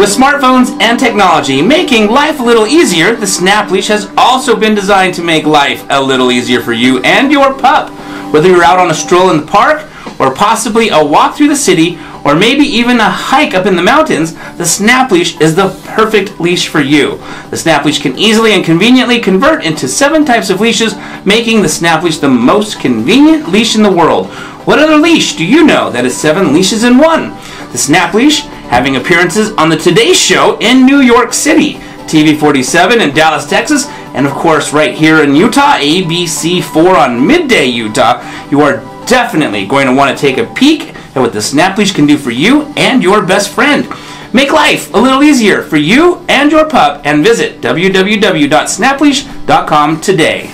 With smartphones and technology making life a little easier, the Snap Leash has also been designed to make life a little easier for you and your pup. Whether you're out on a stroll in the park, or possibly a walk through the city, or maybe even a hike up in the mountains, the Snap Leash is the perfect leash for you. The Snap Leash can easily and conveniently convert into seven types of leashes, making the Snap Leash the most convenient leash in the world. What other leash do you know that is seven leashes in one? The Snap Leash having appearances on the Today Show in New York City, TV 47 in Dallas, Texas, and of course right here in Utah, ABC 4 on Midday Utah. You are definitely going to want to take a peek at what the Snap Leash can do for you and your best friend. Make life a little easier for you and your pup and visit www.snapleash.com today.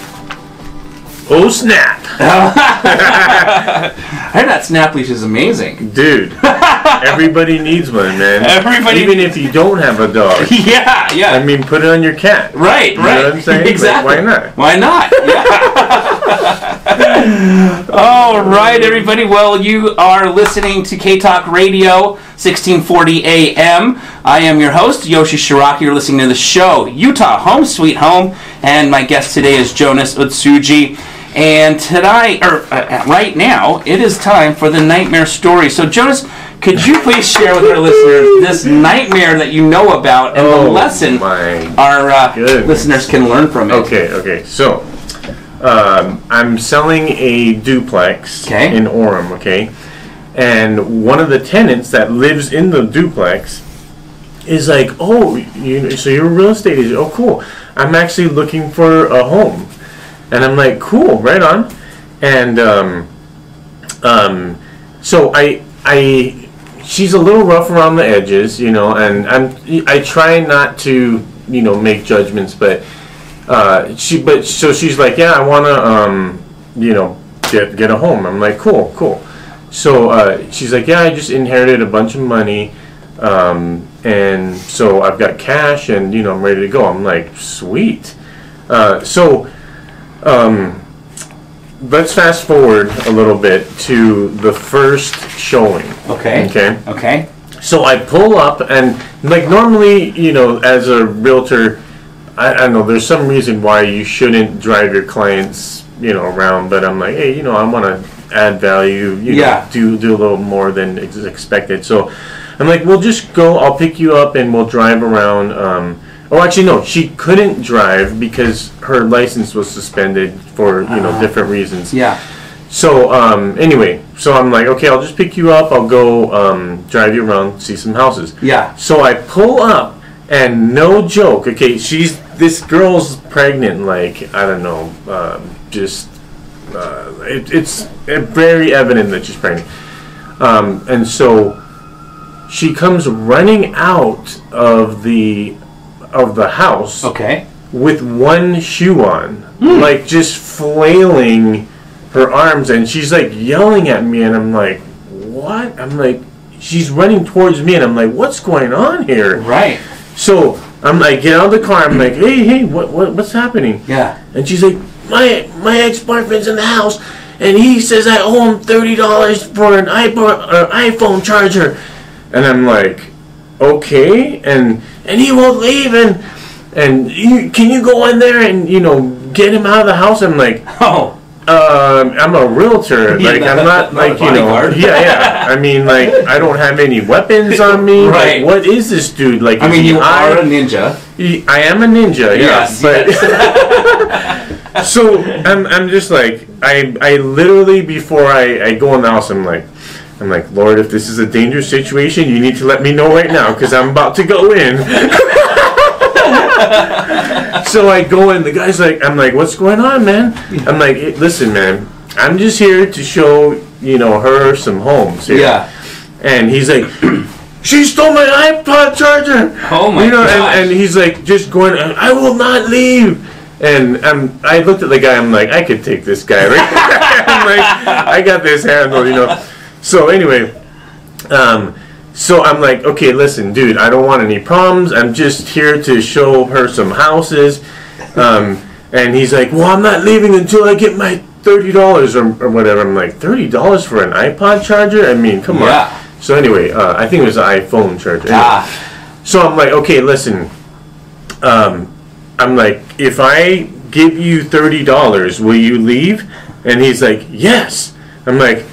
Oh snap! I heard that Snap Leash is amazing. Dude, everybody needs one, man. Everybody- Even if you don't have a dog. Yeah, yeah. I mean, put it on your cat. Right, You right. know what I'm saying? Like, Exactly. why not? Why not? Yeah. All right, everybody. Well, you are listening to K Talk Radio, 1640 AM. I am your host, Yoshi Shiraki. You're listening to the show, Utah Home Sweet Home, and my guest today is Jonas Utsuji. And tonight, or uh, right now, it is time for the nightmare story. So, Jonas, could you please share with our listeners this nightmare that you know about and the Oh, lesson my our uh, goodness. listeners can learn from it? Okay, okay. So, um, I'm selling a duplex Okay. in Orem, okay? And one of the tenants that lives in the duplex is like, oh, you so you're a real estate agent. Oh, cool. I'm actually looking for a home. And I'm like, cool, right on. And um, um, so I, I, she's a little rough around the edges, you know, and I'm, I try not to, you know, make judgments, but uh, she, but so she's like, yeah, I want to, um, you know, get get a home. I'm like, cool, cool. So uh, she's like, yeah, I just inherited a bunch of money, um, and so I've got cash, and you know, I'm ready to go. I'm like, sweet. Uh, so, um, let's fast forward a little bit to the first showing. Okay. Okay. Okay. So I pull up and like normally, you know, as a realtor, I, I don't know there's some reason why you shouldn't drive your clients, you know, around. But I'm like, hey, you know, I want to add value. You Yeah. Know, do do a little more than ex- expected. So I'm like, we'll just go. I'll pick you up and we'll drive around. Um, oh, actually, no, she couldn't drive because her license was suspended for you know different reasons. Yeah. So um, anyway, so I'm like, okay, I'll just pick you up. I'll go um, drive you around, see some houses. Yeah. So I pull up, and no joke. Okay, she's this girl's pregnant. Like I don't know, um, just uh, it, it's very evident that she's pregnant. Um, and so she comes running out of the of the house Okay. with one shoe on, hmm. like just flailing her arms, and she's like yelling at me, and I'm like, what? I'm like, she's running towards me, and I'm like, what's going on here? Right. So I'm like, get out of the car. I'm like, hey, hey, what, what what's happening? Yeah. And she's like, my my ex boyfriend's in the house, and he says I owe him thirty dollars for an iPhone or iPhone charger, and I'm like, okay, and and he won't leave, and and you can you go in there and you know get him out of the house? I'm like, Oh. um, I'm a realtor, like not- I'm not, not like you know, yeah, yeah. I mean, like I don't have any weapons on me. Right. Like, what is this dude? Like, I mean, you he are a ninja. I am a ninja, yeah. Yes, but so I'm, I'm just like I I literally before I, I go in the house I'm like I'm like Lord if this is a dangerous situation you need to let me know right now because I'm about to go in. so I go in the guy's like I'm like what's going on man? I'm like "Hey, listen man I'm just here to show you know her some homes here. Yeah. And he's like, she stole my iPod charger. Oh my you know, gosh. and, and he's like, just going, I will not leave. And I'm, I looked at the guy. I'm like, I could take this guy, right? I'm like, I got this handled, you know. So anyway, um, so I'm like, okay, listen, dude, I don't want any problems. I'm just here to show her some houses. Um, and he's like, well, I'm not leaving until I get my thirty dollars or, or whatever. I'm like, thirty dollars for an iPod charger? I mean, come Yeah. on. So anyway, uh, I think it was an iPhone charger. Anyway. Ah. So I'm like, okay, listen. Um, I'm like, if I give you thirty dollars, will you leave? And he's like, yes. I'm like,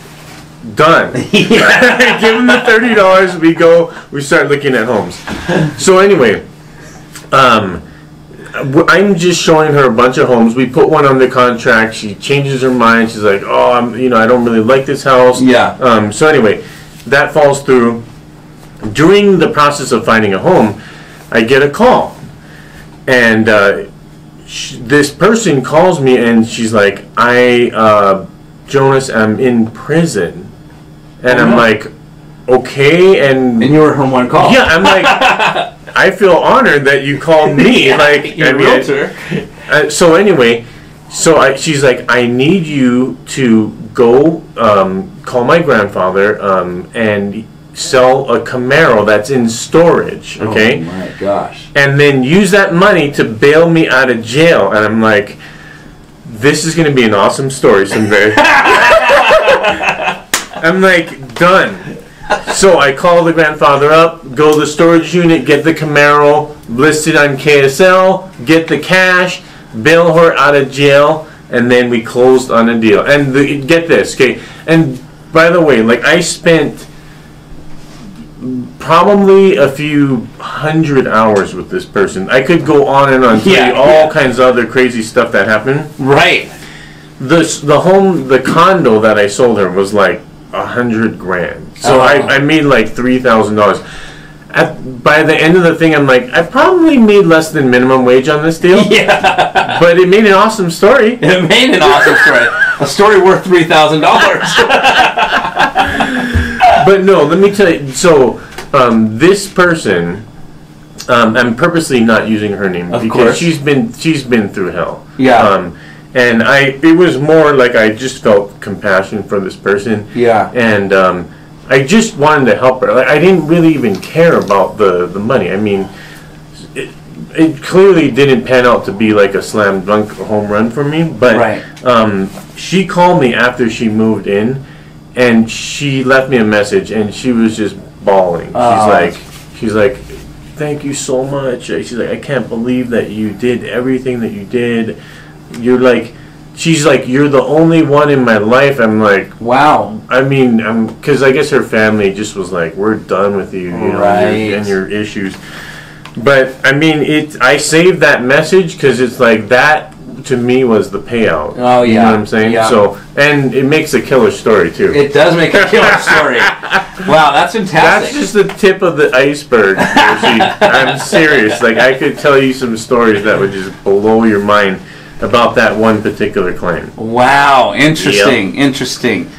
done. give him the thirty dollars. We go. We start looking at homes. So anyway, um, I'm just showing her a bunch of homes. We put one under contract. She changes her mind. She's like, "Oh, I'm, you know, I don't really like this house." Yeah. Um, so anyway, that falls through. During the process of finding a home, I get a call, and uh, sh- this person calls me, and she's like, "I, uh, Jonas, I'm in prison," and Oh, I'm no. like, "Okay," and And you were home one call. yeah, I'm like, I feel honored that you called me. Yeah, like, you're I mean, realtor. uh, so anyway, so I, she's like, I need you to go um, call my grandfather um, and sell a Camaro that's in storage, okay? Oh my gosh. and then use that money to bail me out of jail. And I'm like, this is going to be an awesome story someday. I'm like, done. So I call the grandfather up, go to the storage unit, get the Camaro, listed on KSL, get the cash, bail her out of jail, and then we closed on a deal. And the, get this, okay? And by the way, like I spent probably a few hundred hours with this person. I could go on and on, Yeah, all yeah. kinds of other crazy stuff that happened. Right. The the home, the condo that I sold her was like a hundred grand. So Oh. I, I made like three thousand dollars. At by the end of the thing, I'm like, I probably made less than minimum wage on this deal, Yeah. but it made an awesome story. It made an awesome story. A story worth three thousand dollars. but no, let me tell you. So, um, this person, um, I'm purposely not using her name Of because course. she's been she's been through hell. Yeah. Um, and I, it was more like I just felt compassion for this person. Yeah. And um, I just wanted to help her. Like, I didn't really even care about the the money. I mean. It, it clearly didn't pan out to be like a slam dunk home run for me, but Right. um, she called me after she moved in, and she left me a message, and she was just bawling. She's Oh. like, she's like, thank you so much. She's like, I can't believe that you did everything that you did. You're like, she's like, you're the only one in my life. I'm like, Wow. I mean, I'm because I guess her family just was like, we're done with you, you know, and Right. your- and your issues. But I mean, it. I saved that message because it's like that to me was the payout. Oh, you know yeah. what I'm saying? Yeah. So, and it makes a killer story too. It does make a killer story. Wow, that's fantastic. That's just the tip of the iceberg. I'm serious. Like I could tell you some stories that would just blow your mind about that one particular claim. Wow, interesting, interesting.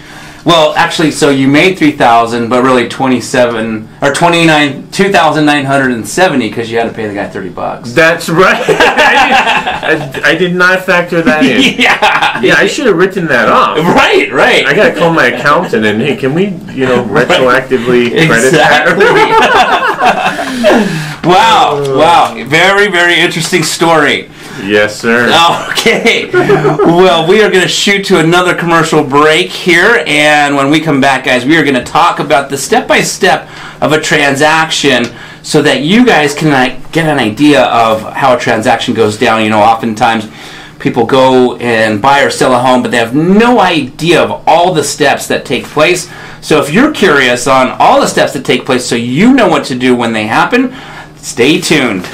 Well, actually, so you made three thousand, but really twenty-seven or twenty-nine, two thousand nine hundred and seventy, because you had to pay the guy thirty bucks. That's right. I, did, I, I did not factor that in. yeah, Yeah, I should have written that off. right, right. I gotta call my accountant and hey, can we, you know, retroactively credit exactly. that? wow, wow, very, very interesting story. Yes, sir. Okay. well, we are going to shoot to another commercial break here. And when we come back, guys, we are going to talk about the step by step of a transaction so that you guys can get an idea of how a transaction goes down. You know, oftentimes people go and buy or sell a home, but they have no idea of all the steps that take place. So if you're curious on all the steps that take place so you know what to do when they happen, stay tuned.